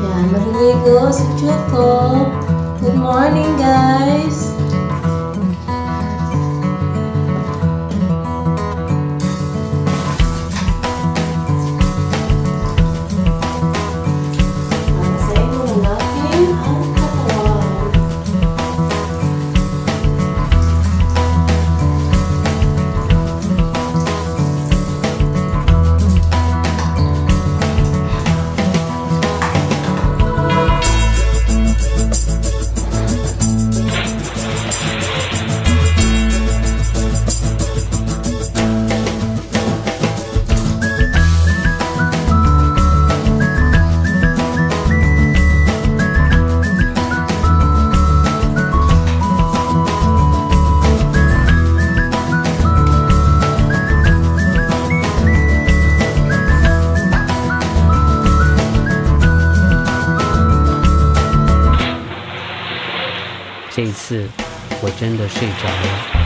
Yan, maliligo si Choco. Good morning, guys. 这一次我真的睡着了。